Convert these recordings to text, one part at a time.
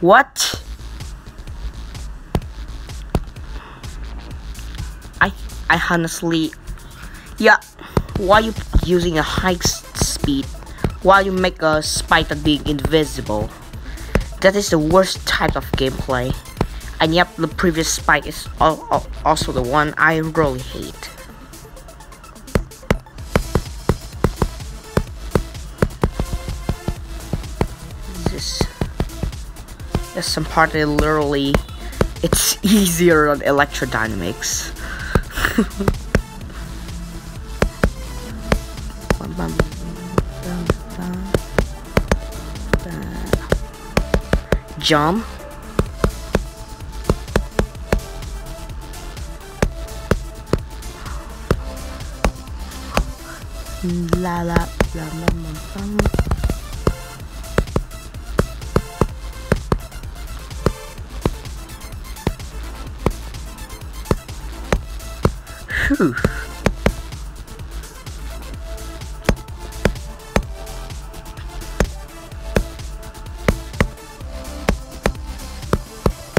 What? I I honestly yeah why you using a high speed? While you make a spider being invisible? That is the worst type of gameplay. And yep the previous spike is also the one I really hate. This there's some part that literally it's easier on Electrodynamix. Jump. La la la la la la Whew.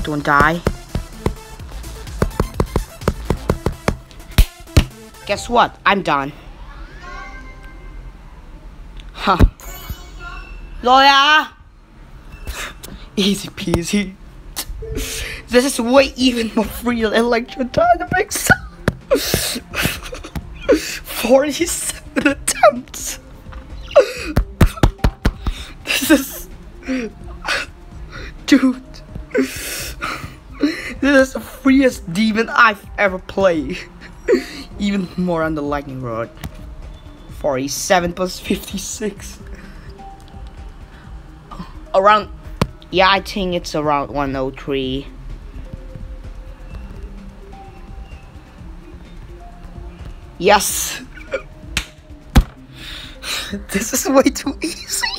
Don't die. Guess what? I'm done. Huh. Lawyer! Easy peasy. This is way even more real Electrodynamix. 47 attempts. This is... Dude. This is the freest demon I've ever played. Even more on the Lightning Road. 47 plus 56. Around... Yeah, I think it's around 103. Yes! this is way too easy.